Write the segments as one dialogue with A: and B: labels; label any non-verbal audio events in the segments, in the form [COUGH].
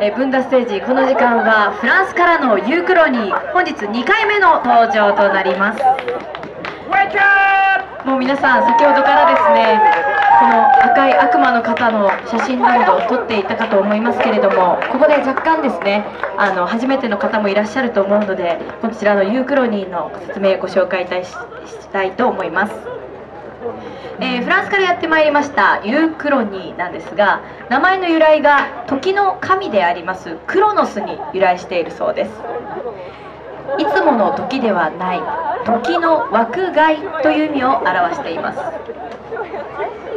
A: えー、ブンダステージこの時間はフランスからのユークロニー本日2回目の登場となりますもう皆さん先ほどからですねこの赤い悪魔の方の写真などを撮っていたかと思いますけれどもここで若干ですねあの初めての方もいらっしゃると思うのでこちらのユークロニーの説明をご紹介したいと思います。えー、フランスからやってまいりましたユークロニーなんですが名前の由来が時の神でありますクロノスに由来しているそうですいつもの時ではない時の枠外という意味を表しています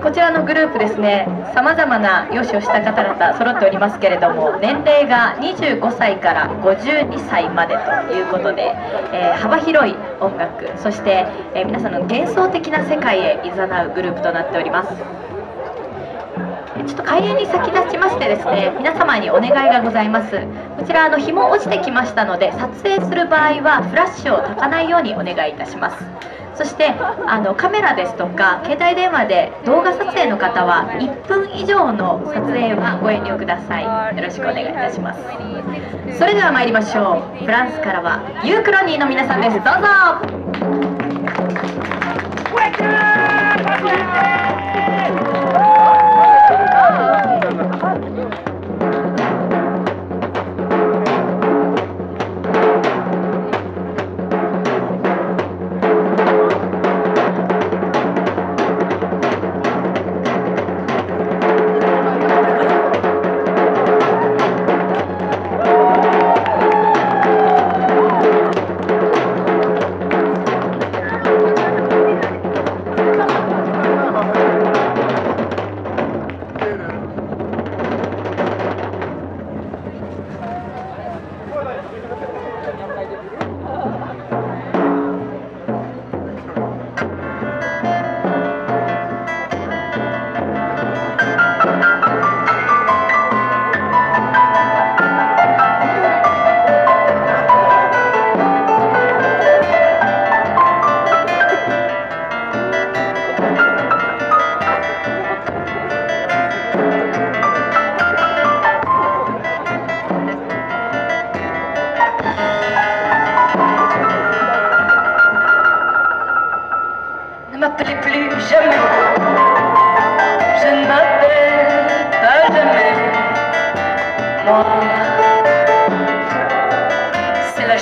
A: こちらのグループですねさまざまな容姿をした方々揃っておりますけれども年齢が25歳から52歳までということで、えー、幅広い音楽そして、えー、皆さんの幻想的な世界へいざなうグループとなっております。ちょっと開演に先立ちましてですね皆様にお願いがございますこちらあの日も落ちてきましたので撮影する場合はフラッシュをたかないようにお願いいたしますそしてあのカメラですとか携帯電話で動画撮影の方は1分以上の撮影はご遠慮くださいよろしくお願いいたしますそれでは参りましょうフランスからはユークロニーの皆さんですどうぞ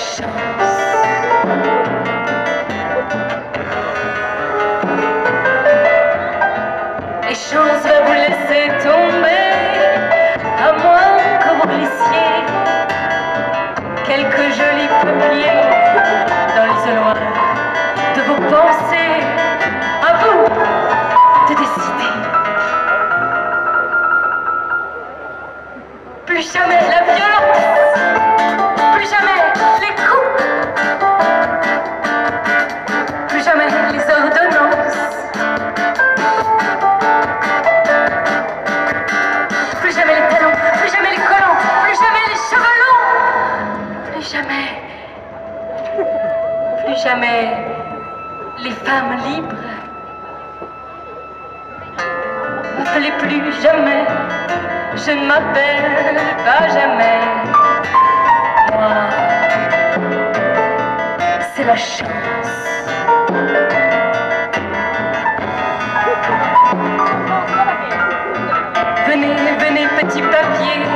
B: Russia. les femmes libres ne m'appelez plus jamais, je ne m'appelle pas jamais. Moi, c'est la chance. Venez, venez, petit papier.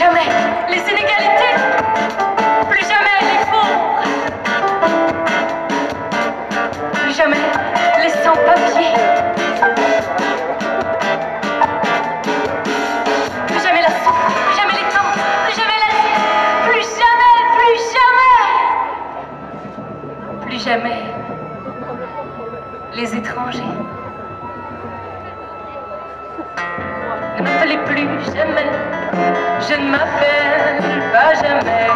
B: jamais les inégalités, plus jamais les pauvres, plus jamais les sans-papiers, plus jamais la soupe, plus jamais les temps, plus jamais la vie, plus jamais, plus jamais, plus jamais les étrangers. Ne m'appelez plus jamais je ne m'appelle pas jamais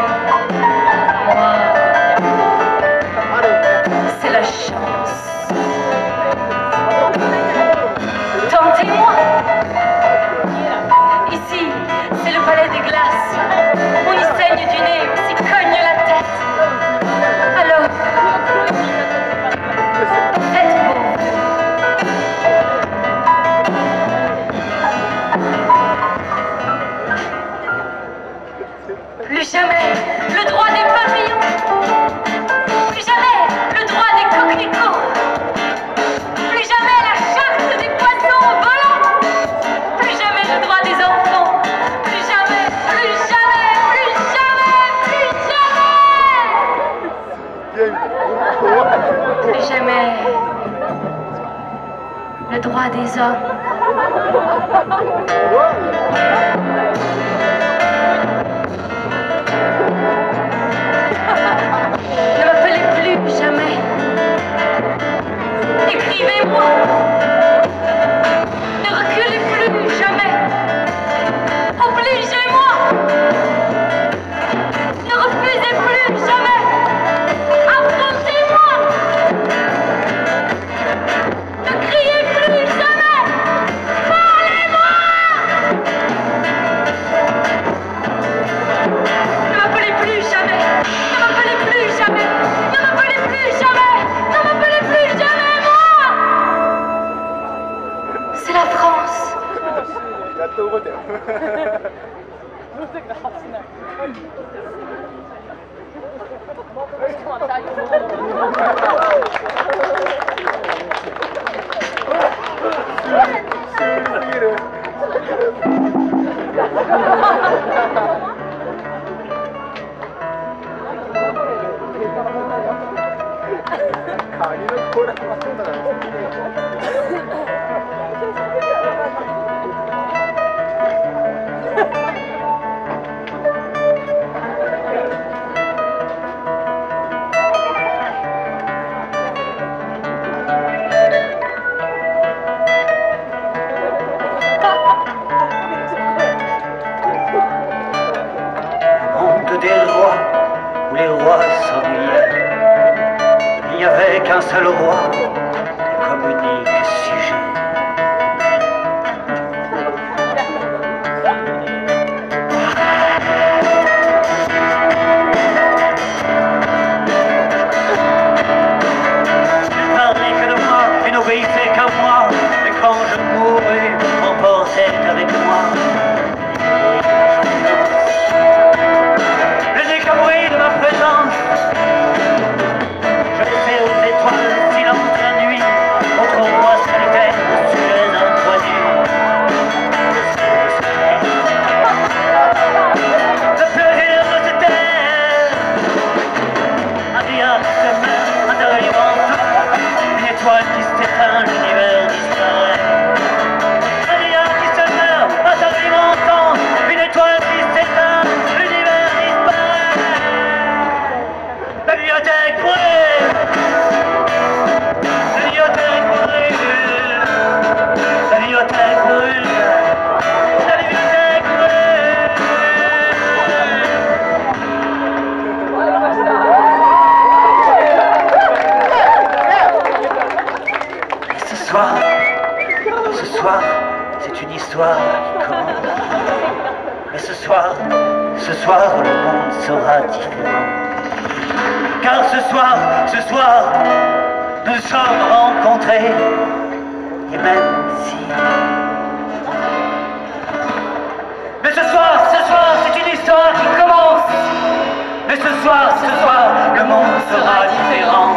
B: moi. C'est la
A: chance. Tentez-moi. Ici, c'est le palais des glaces. On y saigne du nez. 진짜
C: 그렇죠? des rois où les rois s'ennuyaient. Il n'y avait qu'un seul roi et comme unique sujet. Hare ce soir, ce soir, le monde sera différent. Car ce soir, ce soir, nous sommes rencontrés. Et même si... Mais ce soir, ce soir, c'est une histoire qui commence. Mais ce soir, ce soir, le monde sera différent.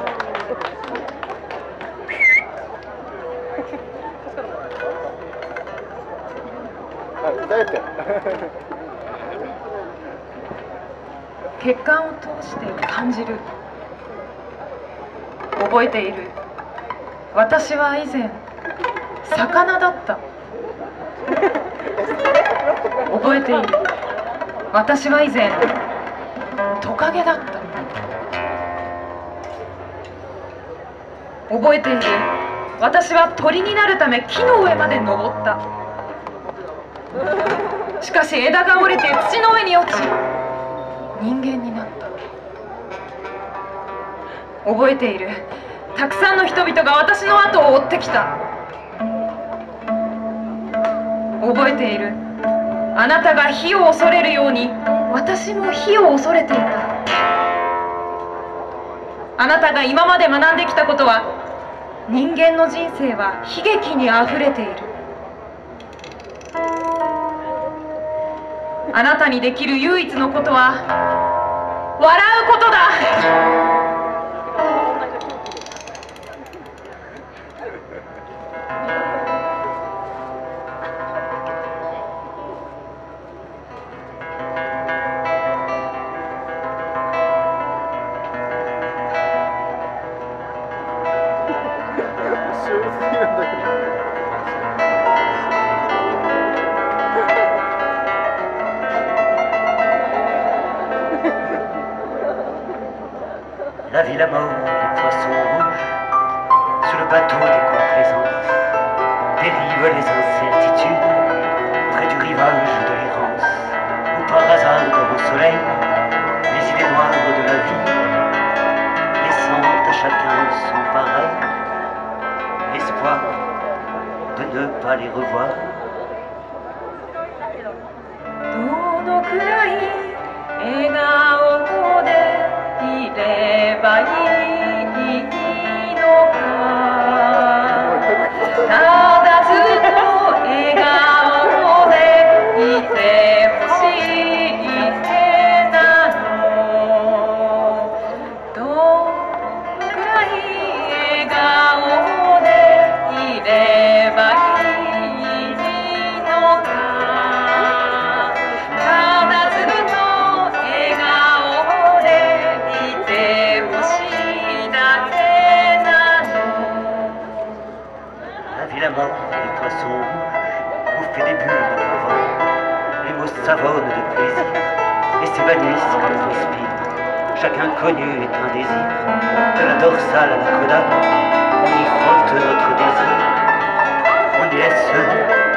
A: 血管を通して感じる覚えている私は以前魚だった覚えている私は以前トカゲだった覚えている私は鳥になるため木の上まで登ったしかし枝が折れて土の上に落ち人間覚えているたくさんの人々が私の後を追ってきた覚えているあなたが火を恐れるように私も火を恐れていたあなたが今まで学んできたことは人間の人生は悲劇にあふれているあなたにできる唯一のことは笑うことだ
C: Yeah. Bye. Chaque inconnu est un désir, de la dorsale à la caudale, on y frotte notre désir, on y laisse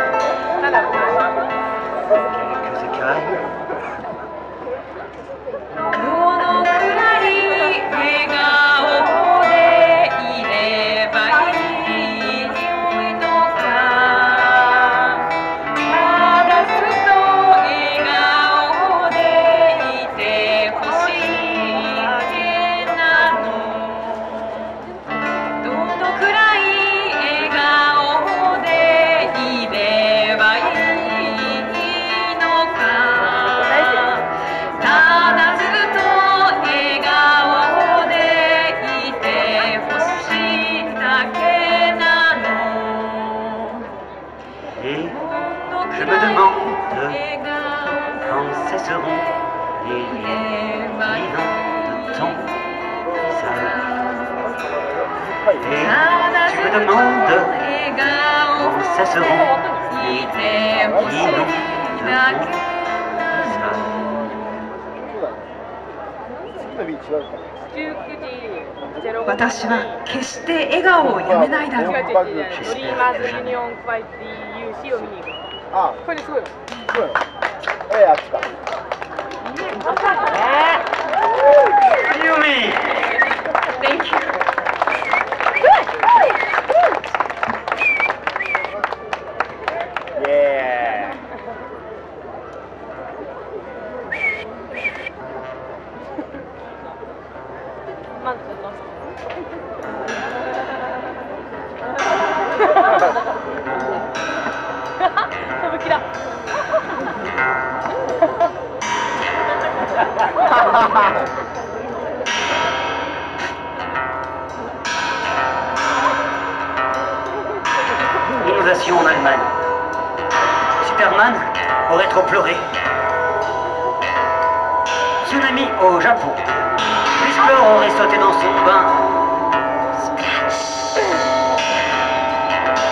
C: e e demande
D: o ça e e
E: 私は決して笑顔をやめないだろう。
A: [LAUGHS]
C: Inondation en Allemagne. Superman aurait trop pleuré. Tsunami au Japon. pleurs aurait sauté dans son bain.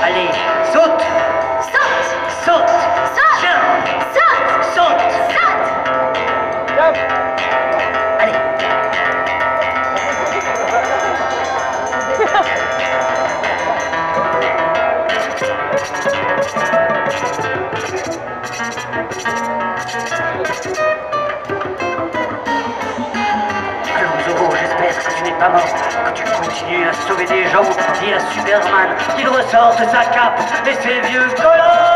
C: Allez, Quand tu continues à sauver des gens, dis à Superman qu'il ressorte sa cape et ses vieux
A: colons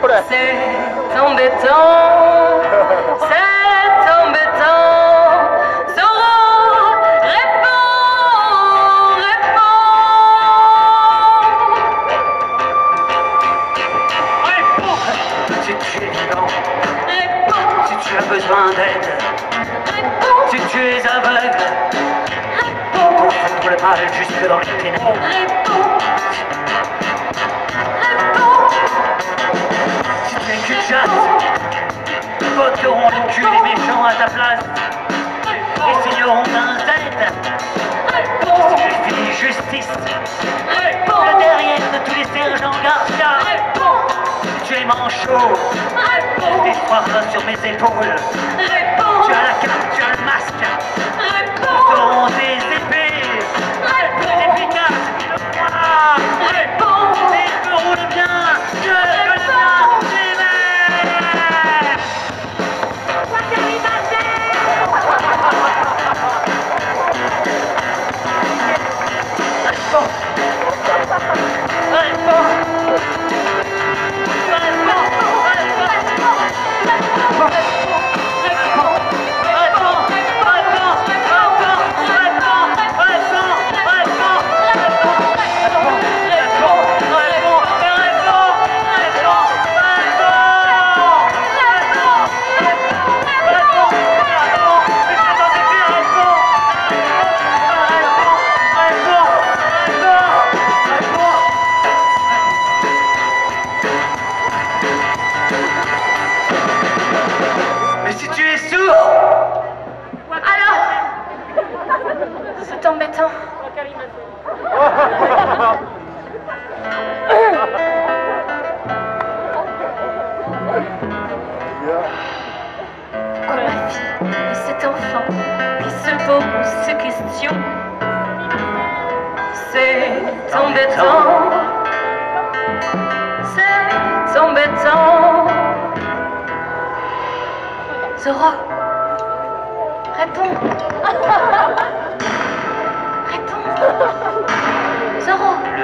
A: C'est embêtant, [LAUGHS] c'est embêtant. Zoro, réponds, réponds. Réponds,
C: si tu es vivant.
A: Réponds,
C: si tu as besoin d'aide.
A: Réponds,
C: si tu es aveugle.
A: Réponds,
C: confondre le mal jusque dans les ténèbres.
A: Réponds.
C: tu te chasses, voteront le cul des méchants à ta place, Et signeront d'un Z Tu finit justice. Le derrière de tous les sergents Garcia, tu es manchot, des trois sur mes épaules, tu as la carte, tu as le masque, Voteront des épées, plus efficaces que moi, réponds, roule bien, je roule bien.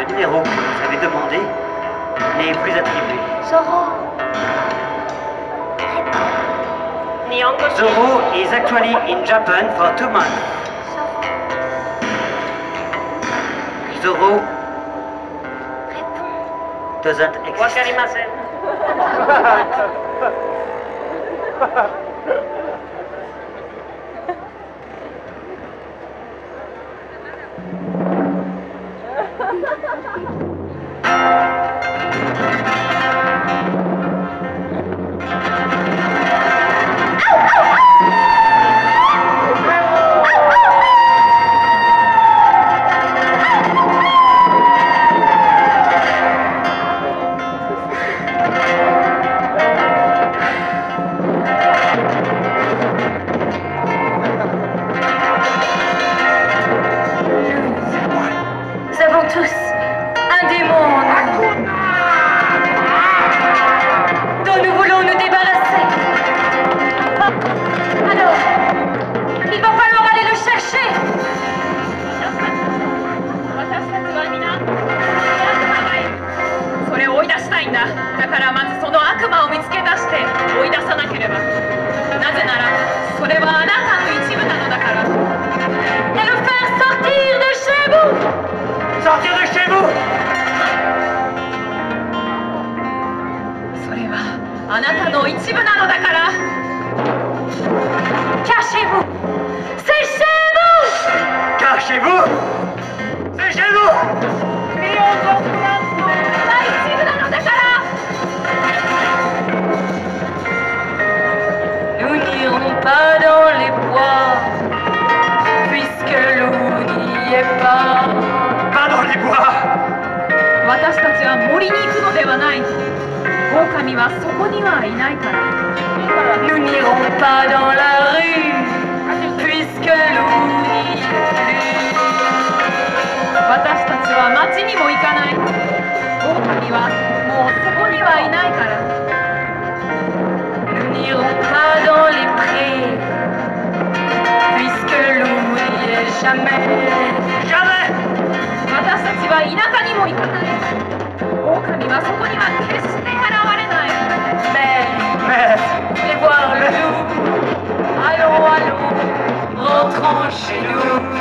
C: le numéro que vous avez demandé n'est plus attribué.
A: Zoro
C: Zoro is actually in Japan for two months. Zoro doesn't exist. [LAUGHS]
F: 狼はそこにはいないから
A: Nous n'irons pas dans la rue Puisque l'eau n'y plus
F: 私たちは街にも行かない狼はもうそこにはいないから
A: Nous n'irons pas dans les prés Puisque l'eau n'y est jamais
C: Jamais
F: 私たちは田舎にも行かない狼はそこには決してやらない
A: Mais, les voir le loup. Allons, allons, rentrons chez nous.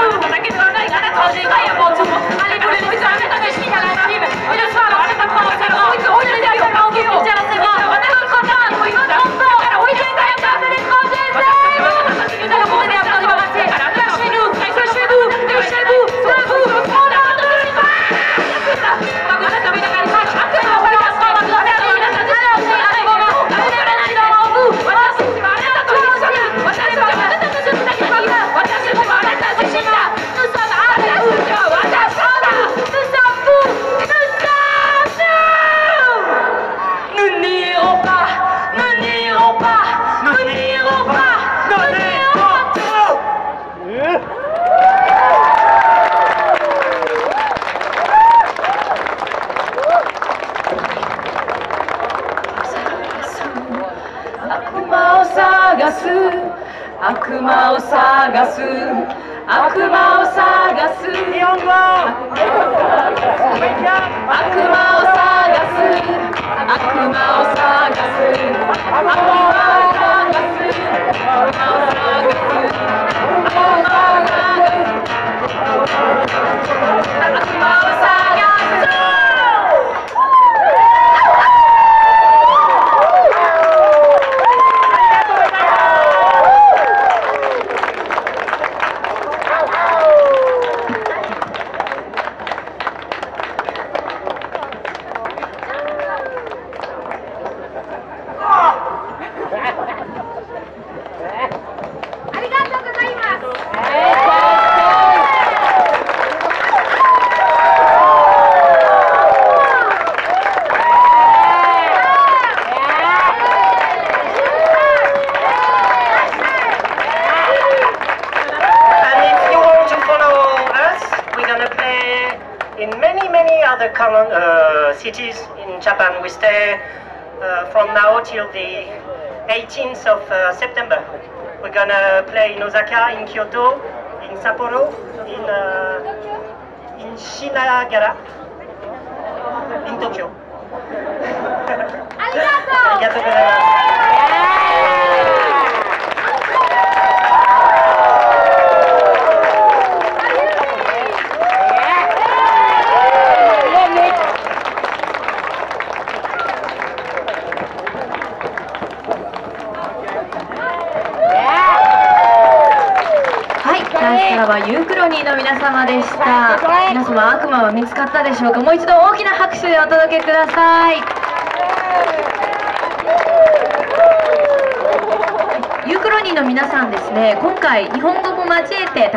G: elu, takie dwa najgane to, że ja je poczuł,
A: ale tu ludzie, ale to też mi nie lepiej, ile słabo. Wow. cities in Japan. We stay uh, from now till the 18th of uh, September. We're gonna play in Osaka, in Kyoto, in Sapporo, in, uh, in Shinagara, in Tokyo. [LAUGHS]
H: Arigato! Arigato ンスからはユークロニーの皆様でした皆様悪魔は見つかったでしょうかもう一度大きな拍手でお届けくださいユークロニーの皆さんですね今回日本語も交えて